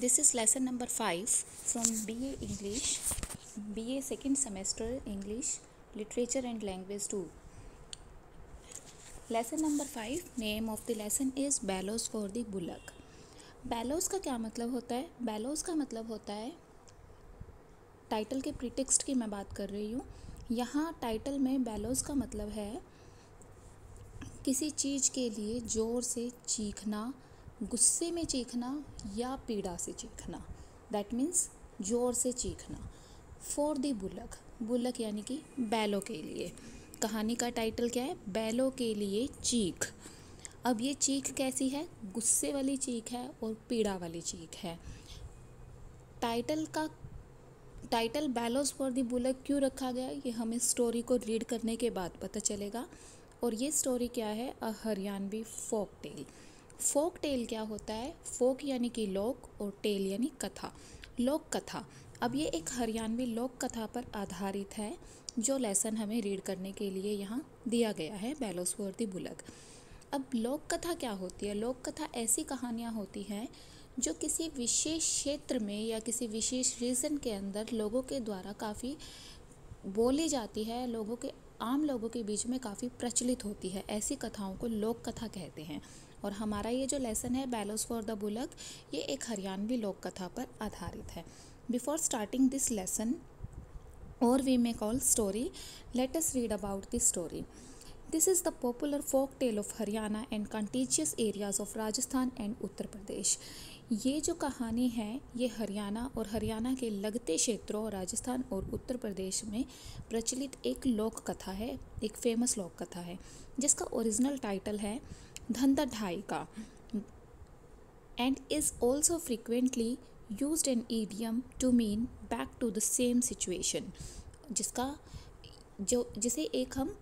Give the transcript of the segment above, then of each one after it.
This is lesson number five from B A English B A second semester English literature and language two lesson number five name of the lesson is bellows for the bullock bellows का क्या मतलब होता है? बैलोज का मतलब होता है title के प्रीटेक्स्ट की मैं बात कर रही हूँ। यहाँ टाइटल में बैलोज का मतलब है किसी चीज़ के लिए ज़ोर से चीखना गुस्से में चीखना या पीड़ा से चीखना। दैट मीन्स ज़ोर से चीखना। फॉर दी बुलक बुलक यानी कि बैलों के लिए। कहानी का टाइटल क्या है? बैलों के लिए चीख। अब ये चीख कैसी है? गुस्से वाली चीख है और पीड़ा वाली चीख है। टाइटल का title bellows for the bullock क्यों रखा गया? ये हमें स्टोरी को रीड करने के बाद पता चलेगा। और ये स्टोरी क्या है? A Haryanvi folk tale folk tale क्या होता है? फोक यानी कि लोक और टेल यानी कथा। लोक कथा। अब ये एक हरियाणवी लोक कथा पर आधारित है, जो लेसन हमें रीड करने के लिए यहाँ दिया गया है बैलोसवर्दी बुलक अब लोक कथा क्या होती है? लोक कथा ऐसी कहानियाँ होती हैं, जो किसी विशेष क्षेत्र में या किसी विशेष रीजन के अंदर लोगों के द्वारा काफ़ी बोली जाती है, लोगों के, आम लोगों के बीच में काफ़ी प्रचलित होती है। ऐसी कथाओं को लोक कथा कहते हैं। और हमारा ये जो लेसन है बैलोस फॉर द बुलक ये एक हरियाणवी लोक कथा पर आधारित है। बिफोर स्टार्टिंग दिस लेसन और we may call story let us read about this story this is the popular folk tale of Haryana and contiguous areas of Rajasthan and Uttar Pradesh ये जो कहानी है, ये हरियाणा और हरियाणा के लगते क्षेत्रों, राजस्थान और उत्तर प्रदेश में प्रचलित एक लोक कथा है, एक फ़ेमस लोक कथा है, जिसका ओरिजिनल टाइटल है धंधा ढाई का and is also frequently use an idiom to mean back to the same situation जिसका, जो, जिसे एक हम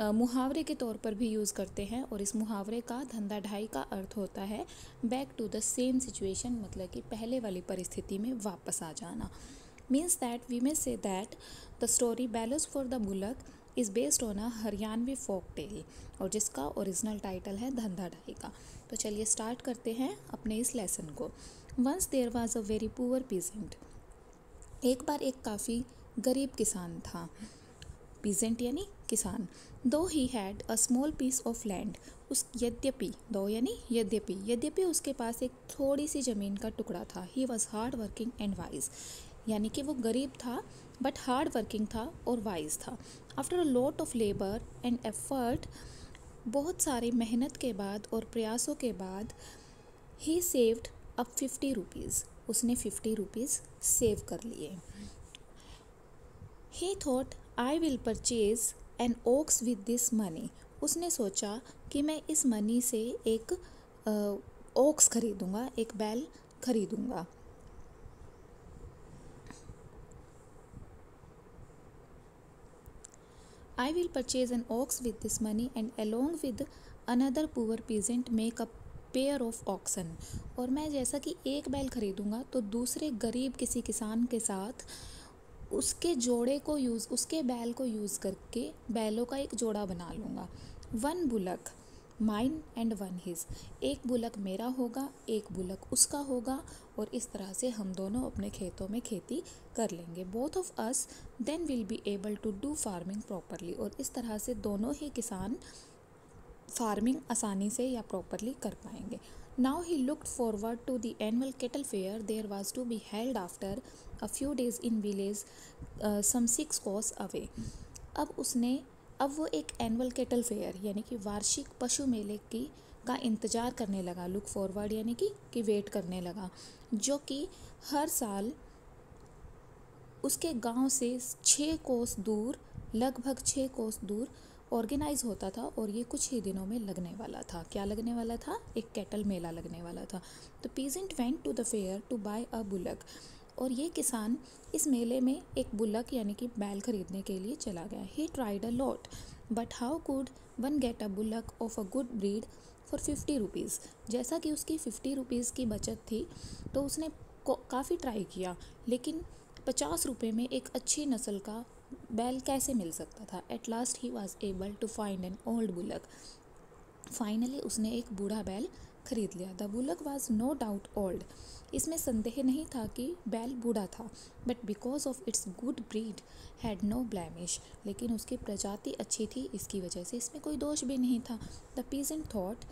मुहावरे के तौर पर भी यूज़ करते हैं और इस मुहावरे का धंधा ढाई का अर्थ होता है back to the same situation मतलब कि पहले वाली परिस्थिति में वापस आ जाना। Means that we may say that the story bellows for the bullock is based on a Haryanvi folk tale और जिसका ओरिजिनल टाइटल है धंधा ढाई का। तो चलिए स्टार्ट करते हैं अपने इस लेसन को। Once there was a very poor peasant एक बार एक काफ़ी गरीब किसान था। पीजेंट यानी किसान। Though he had a small piece of land उस यद्यपि दो यानी यद्यपि यद्यपि उसके पास एक थोड़ी सी ज़मीन का टुकड़ा था। He was hard working and wise यानी कि वो गरीब था बट हार्ड वर्किंग था और वाइज था after a lot of labour and effort बहुत सारी मेहनत के बाद और प्रयासों के बाद he saved up fifty rupees उसने फिफ्टी रुपीज़ सेव कर लिए. He thought I will purchase an ox with this money उसने सोचा कि मैं इस मनी से एक ओक्स खरीदूँगा, एक बैल खरीदूँगा। I will purchase an ox with this money and along with another poor peasant make a pair of oxen और मैं जैसा कि एक बैल खरीदूँगा तो दूसरे गरीब किसी किसान के साथ उसके जोड़े को यूज़ उसके बैल को यूज़ करके बैलों का एक जोड़ा बना लूँगा। One bullock. Mine and one his एक बुलक मेरा होगा, एक बुलक उसका होगा और इस तरह से हम दोनों अपने खेतों में खेती कर लेंगे। Both of us then will be able to do farming properly और इस तरह से दोनों ही किसान फ़ार्मिंग आसानी से या प्रॉपरली कर पाएँगे। Now he looked forward to the annual cattle fair there was to be held after a few days in village some six kos away अब उसने अब वो एक एनुअल केटल फेयर यानी कि वार्षिक पशु मेले की, का इंतज़ार करने लगा लुक फॉरवर्ड यानी कि कि वेट करने लगा, जो कि हर साल उसके गाँव से छः कोस दूर, लगभग छः कोस दूर ऑर्गेनाइज होता था और ये कुछ ही दिनों में लगने वाला था। क्या लगने वाला था? एक कैटल मेला लगने वाला था। तो peasant went to the fair to buy a bullock और ये किसान इस मेले में एक बुलक यानी कि बैल खरीदने के लिए चला गया। He tried a lot but how could one get a bullock of a good breed for fifty rupees जैसा कि उसकी फिफ्टी रुपीज़ की बचत थी तो उसने काफ़ी ट्राई किया, लेकिन पचास रुपये में एक अच्छी नस्ल का बैल कैसे मिल सकता था? At last he was able to find an old bullock finally उसने एक बूढ़ा बैल खरीद लिया। The bullock was no doubt old. इसमें संदेह नहीं था कि बैल बूढ़ा था but because of its good breed had no blemish लेकिन उसकी प्रजाति अच्छी थी, इसकी वजह से इसमें कोई दोष भी नहीं था। The peasant thought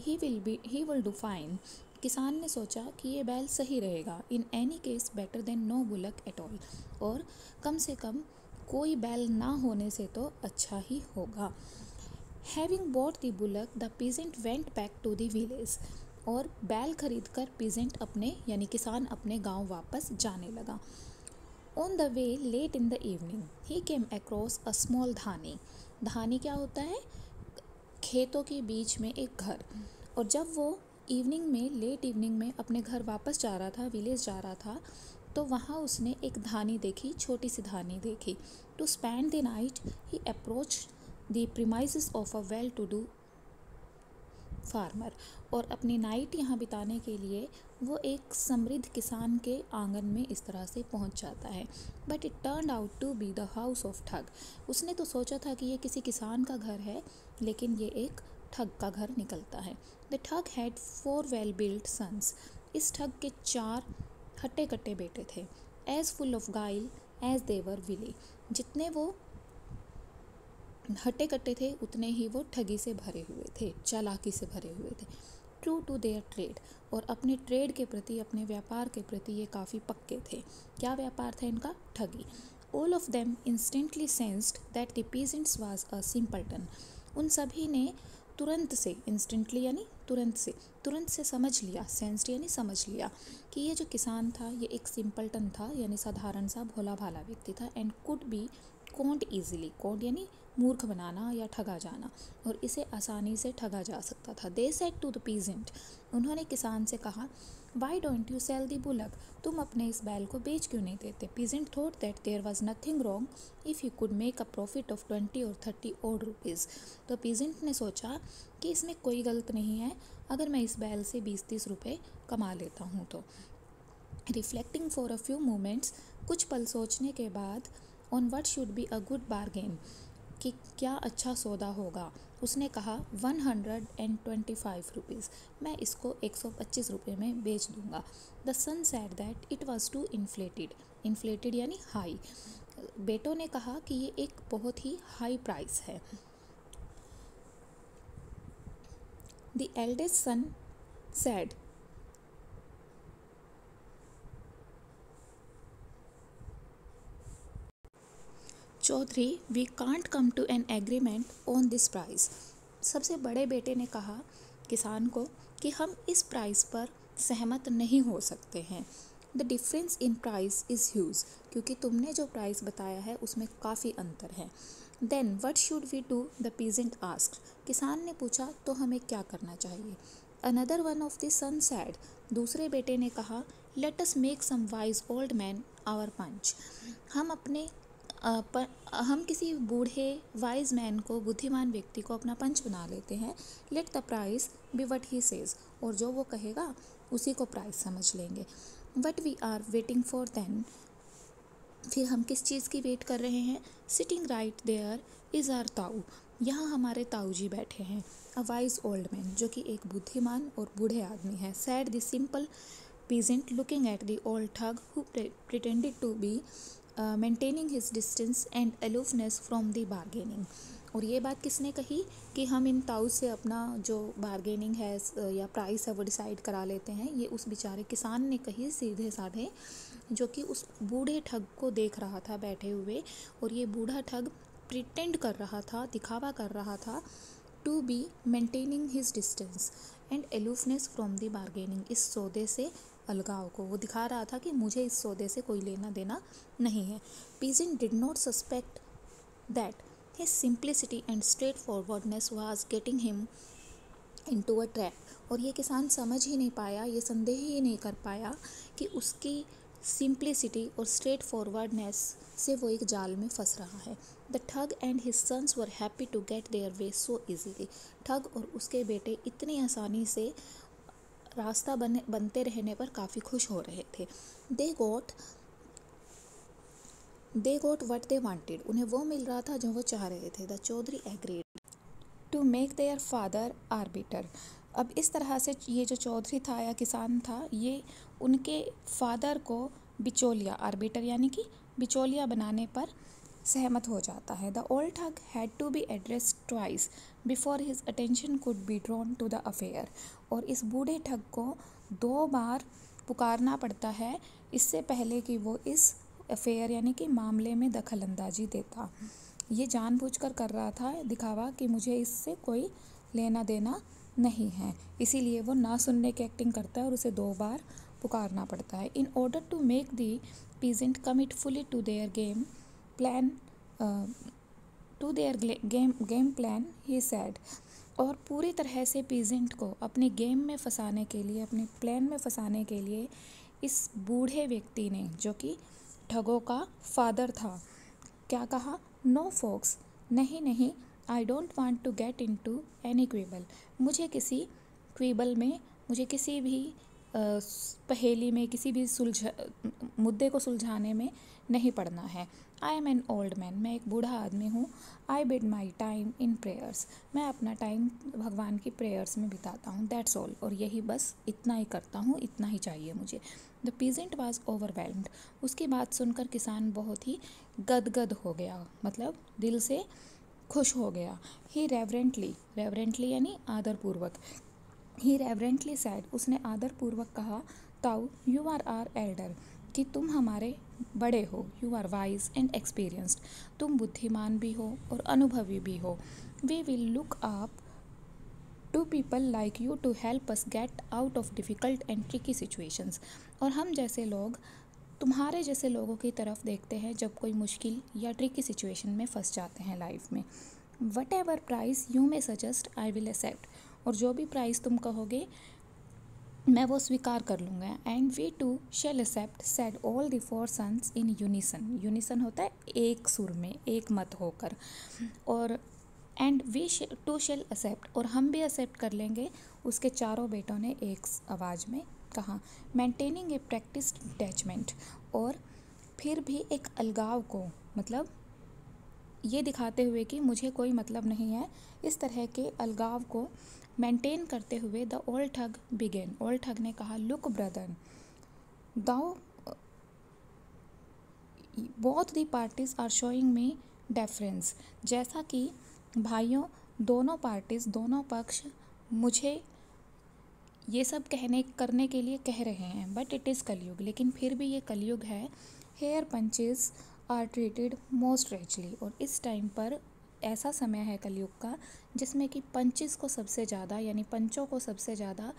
he will be he will do fine किसान ने सोचा कि ये बैल सही रहेगा। In any case better than no bullock at all और कम से कम कोई बैल ना होने से तो अच्छा ही होगा। Having bought the bullock the peasant went back to the village और बैल खरीद कर पीजेंट अपने, यानी किसान अपने गाँव वापस जाने लगा। On the way late in the evening he came across a small dhani धानी क्या होता है? खेतों के बीच में एक घर। और जब वो इवनिंग में लेट इवनिंग में अपने घर वापस जा रहा था विलेज जा रहा था तो वहाँ उसने एक धानी देखी, छोटी सी धानी देखी। To spend the night he approach the premise of a well to do farmer और अपनी नाइट यहाँ बिताने के लिए वो एक समृद्ध किसान के आँगन में इस तरह से पहुँच जाता है। But it turn out to be the house of thug उसने तो सोचा था कि ये किसी किसान का घर है, लेकिन ये एक ठग का घर निकलता है। The thug had four well build sons इस ठग के चार हट्टे कट्टे बेटे थे। As full of guile as they were wily जितने वो हट्टे कट्टे थे, उतने ही वो ठगी से भरे हुए थे, चालाकी से भरे हुए थे। ट्रू टू देयर ट्रेड और अपने ट्रेड के प्रति, अपने व्यापार के प्रति ये काफ़ी पक्के थे। क्या व्यापार था इनका? ठगी। All of them instantly sensed that the peasants was a simpleton उन सभी ने तुरंत से इंस्टेंटली यानी तुरंत से तुरंत से समझ लिया सेंस्ड यानी समझ लिया कि ये जो किसान था, ये एक सिंपल्टन था, यानी साधारण सा भोला भाला व्यक्ति था and could be conned easily conned यानी मूर्ख बनाना या ठगा जाना, और इसे आसानी से ठगा जा सकता था। They said to the peasant उन्होंने किसान से कहा why don't you sell the bullock तुम अपने इस बैल को बेच क्यों नहीं देते? Peasant thought that there was nothing wrong if you could make a profit of twenty और थर्टी ओड रुपीज़ तो पीजेंट ने सोचा कि इसमें कोई गलत नहीं है, अगर मैं इस बैल से बीस तीस रुपये कमा लेता हूँ तो। Reflecting for a few moments कुछ पल सोचने के बाद on what should be a good bargain कि क्या अच्छा सौदा होगा? उसने कहा one hundred and twenty five rupees मैं इसको एक सौ पच्चीस रुपये में बेच दूँगा। The son said that it was too inflated inflated यानी हाई बेटों ने कहा कि ये एक बहुत ही हाई प्राइस है। The eldest son said Chaudhary we can't come to an agreement on this price सबसे बड़े बेटे ने कहा किसान को कि हम इस प्राइस पर सहमत नहीं हो सकते हैं। The difference in price is huge क्योंकि तुमने जो प्राइस बताया है, उसमें काफ़ी अंतर है। Then what should we do the peasant ask किसान ने पूछा तो हमें क्या करना चाहिए? Another one of the son said दूसरे बेटे ने कहा let us make some wise old man our panch हम अपने पर हम किसी बूढ़े वाइज मैन को, बुद्धिमान व्यक्ति को अपना पंच बना लेते हैं। Let the price be what he says और जो वो कहेगा, उसी को प्राइस समझ लेंगे। What we are waiting for then फिर हम किस चीज़ की वेट कर रहे हैं? Sitting right there is our tau. यहाँ हमारे ताऊ जी बैठे हैं। अ वाइज ओल्ड मैन जो कि एक बुद्धिमान और बूढ़े आदमी है। Said the simple peasant looking at the old thug who pretended to be maintaining his distance and aloofness from the bargaining और ये बात किसने कही? कि हम इन ताऊ से अपना जो बारगेनिंग है या प्राइस है, वो डिसाइड करा लेते हैं। ये उस बेचारे किसान ने कही सीधे साधे, जो कि उस बूढ़े ठग को देख रहा था बैठे हुए। और ये बूढ़ा ठग प्रिटेंड कर रहा था, दिखावा कर रहा था to be maintaining his distance and aloofness from the bargaining इस सौदे से अलगाव को। वो दिखा रहा था कि मुझे इस सौदे से कोई लेना देना नहीं है। Peasant did not suspect that his simplicity and straightforwardness was getting him into a trap और ये किसान समझ ही नहीं पाया, ये संदेह ही नहीं कर पाया कि उसकी सिंप्लिसिटी और स्ट्रेट फॉरवर्डनेस से वो एक जाल में फंस रहा है। The thug and his sons were happy to get their way so easily ठग और उसके बेटे इतनी आसानी से रास्ता बने, बनते रहने पर काफ़ी खुश हो रहे थे। They got they got what they wanted. उन्हें वो मिल रहा था जो वो चाह रहे थे, the Chaudhary agreed. To make their father arbiter. अब इस तरह से ये जो चौधरी था या किसान था, ये उनके फादर को बिचौलिया, आर्बिटर यानी कि बिचौलिया बनाने पर सहमत हो जाता है। The old thug had to be address twice. Before his attention could be drawn to the affair और इस बूढ़े ठग को दो बार पुकारना पड़ता है। इससे पहले कि वो इस अफेयर यानी कि मामले में दखल अंदाजी देता। ये जानबूझकर कर रहा था, दिखावा कि मुझे इससे कोई लेना देना नहीं है। इसीलिए वो ना सुनने की एक्टिंग करता है और उसे दो बार पुकारना पड़ता है। In order to make the peasant commit fully to their game plan to their game game plan he said और पूरी तरह से पीजेंट को अपने गेम में फंसाने के लिए, अपने प्लान में फंसाने के लिए इस बूढ़े व्यक्ति ने, जो कि ठगों का फादर था, क्या कहा? नो फोक्स नहीं नहीं. I don't want to get into any quibble मुझे किसी क्वीबल में, मुझे किसी भी पहेली में, किसी भी सुलझ, मुद्दे को सुलझाने में नहीं पड़ना है। I am an old man मैं एक बूढ़ा आदमी हूँ। I bid my time in prayers मैं अपना टाइम भगवान की प्रेयर्स में बिताता हूँ। दैट्स ऑल और यही बस इतना ही करता हूँ। इतना ही चाहिए मुझे। द पीजेंट वॉज़ ओवरवेल्म्ड उसकी बात सुनकर किसान बहुत ही गदगद हो गया। मतलब दिल से खुश हो गया। ही रेवरेंटली रेवरेंटली यानी आदरपूर्वक। ही रेवरेंटली सैड उसने आदरपूर्वक कहा ताऊ यू आर आर एल्डर कि तुम हमारे बड़े हो you are wise and experienced तुम बुद्धिमान भी हो और अनुभवी भी हो। We will look up to people like you to help us get out of difficult and tricky situations और हम जैसे लोग, तुम्हारे जैसे लोगों की तरफ़ देखते हैं जब कोई मुश्किल या ट्रिकी सिचुएशन में फंस जाते हैं लाइफ में। Whatever price you may suggest I will accept और जो भी प्राइस तुम कहोगे मैं वो स्वीकार कर लूँगा। And we too shall accept said all the four sons in unison unison होता है एक सुर में, एक मत होकर। और and we too shall accept और हम भी एक्सेप्ट कर लेंगे। उसके चारों बेटों ने एक आवाज़ में कहा मेंटेनिंग ए प्रैक्टिस अटैचमेंट और फिर भी एक अलगाव को मतलब ये दिखाते हुए कि मुझे कोई मतलब नहीं है। इस तरह के अलगाव को मेंटेन करते हुए the old thug began old ठग ने कहा look brother though both the parties are showing me deference जैसा कि भाइयों, दोनों पार्टीज़ दोनों पक्ष मुझे ये सब कहने, करने के लिए कह रहे हैं बट इट इज़ कलयुग। लेकिन फिर भी ये कलयुग है। Here panches are treated most wretchedly और इस टाइम पर ऐसा समय है कलयुग का, जिसमें कि पंचेस को सबसे ज़्यादा, यानी पंचों को सबसे ज़्यादा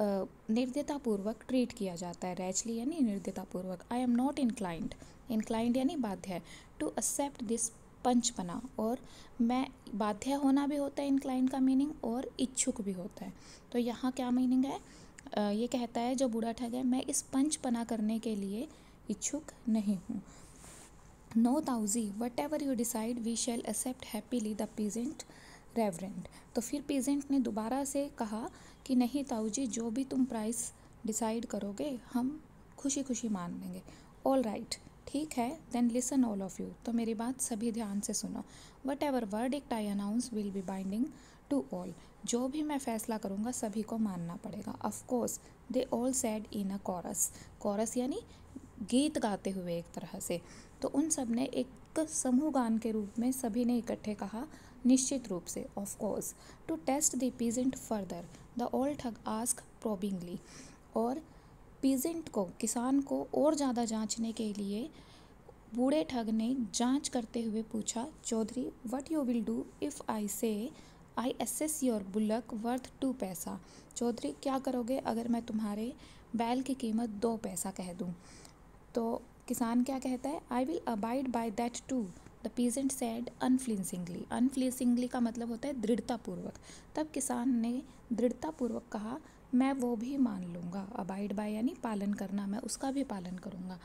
निर्दयतापूर्वक ट्रीट किया जाता है। रैचली यानी निर्दयतापूर्वक। I am not inclined inclined यानी बाध्य टू एक्सेप्ट दिस पंचपना और मैं, बाध्य होना भी होता है इंक्लाइन का मीनिंग और इच्छुक भी होता है। तो यहाँ क्या मीनिंग है? ये कहता है, जो बूढ़ा ठग है, मैं इस पंच पंचपना करने के लिए इच्छुक नहीं हूँ। No tauji whatever you decide we shall accept happily the peasant reverend तो फिर पीजेंट ने दोबारा से कहा कि नहीं ताऊ जी भी तुम प्राइस डिसाइड करोगे, हम खुशी खुशी मान लेंगे। ऑल राइट ठीक है then listen all of you तो मेरी बात सभी ध्यान से सुनो। Whatever verdict I announce will be binding to all जो भी मैं फैसला करूँगा, सभी को मानना पड़ेगा। Of course they all said in a chorus chorus यानी गीत गाते हुए एक तरह से। तो उन सबने एक समूह गान के रूप में सभी ने इकट्ठे कहा, निश्चित रूप से of course to test the peasant further the old thug ask probingly और पीजेंट को, किसान को और ज़्यादा जांचने के लिए बूढ़े ठग ने जाँच करते हुए पूछा, Chaudhary what you will do if I say I assess your bullock worth two paisa Chaudhary, क्या करोगे अगर मैं तुम्हारे बैल की कीमत दो पैसा कह दूँ? तो किसान क्या कहता है I will abide by that too the peasant said unflinchingly unflinchingly का मतलब होता है दृढ़तापूर्वक। तब किसान ने दृढ़तापूर्वक कहा, मैं वो भी मान लूँगा। अबाइड बाय यानी पालन करना, मैं उसका भी पालन करूँगा।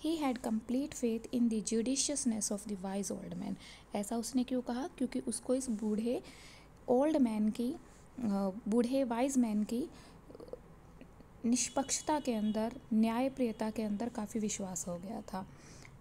He had complete faith in the judiciousness of the wise old man ऐसा उसने क्यों कहा? क्योंकि उसको इस बूढ़े ओल्ड मैन की बूढ़े वाइज मैन की निष्पक्षता के अंदर, न्यायप्रियता के अंदर काफ़ी विश्वास हो गया था।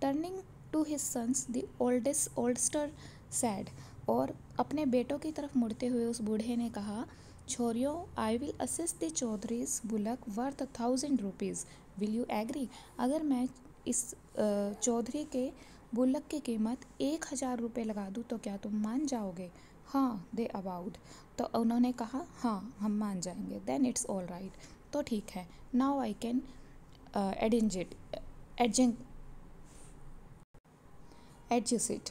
Turning to his sons the oldest oldster said और अपने बेटों की तरफ़ मुड़ते हुए उस बूढ़े ने कहा, छोरियो I will assess the Chaudhary's bullock worth thousand rupees will you agree अगर मैं इस चौधरी के बुलक की कीमत एक हज़ार रुपये लगा दूँ तो क्या तुम मान जाओगे? हाँ दे अबाउड तो उन्होंने कहा हाँ हम मान जाएँगे. देन इट्स ऑल राइट तो ठीक है। Now I can adjudge it adjudging adjust it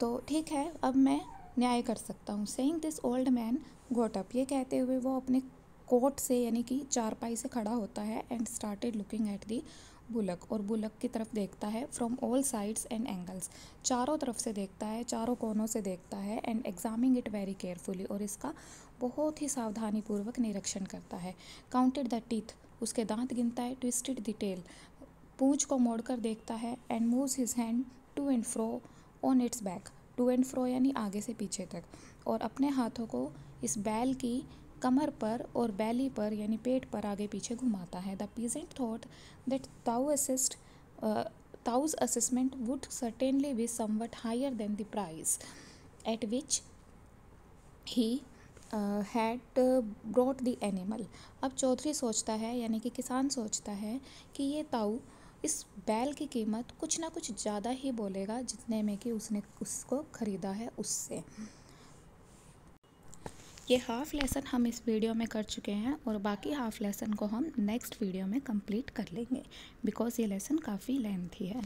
तो ठीक है, अब मैं न्याय कर सकता हूँ। Saying this old man got up ये कहते हुए वो अपने कोट से, यानी कि चारपाई से खड़ा होता है and started looking at the bullock और बुलक की तरफ़ देखता है from all sides and angles चारों तरफ़ से देखता है, चारों कोनों से देखता है and examining it very carefully और इसका बहुत ही सावधानीपूर्वक निरीक्षण करता है। काउंटेड द टीथ उसके दांत गिनता है ट्विस्टेड द टेल पूंछ को मोड़कर देखता है and moves his hand to and fro on its back to and fro यानी आगे से पीछे तक और अपने हाथों को इस बैल की कमर पर और बैली पर, यानी पेट पर आगे पीछे घुमाता है। The peasant thought that tau assess tau's assessment would certainly be something higher than the price at which he had brought the animal अब चौधरी सोचता है, यानी कि किसान सोचता है कि ये ताऊ इस बैल की कीमत कुछ ना कुछ ज़्यादा ही बोलेगा जितने में कि उसने उसको ख़रीदा है उससे। ये हाफ़ लेसन हम इस वीडियो में कर चुके हैं और बाकी हाफ़ लेसन को हम नेक्स्ट वीडियो में कंप्लीट कर लेंगे बिकॉज़ ये लेसन काफ़ी लेंथी है।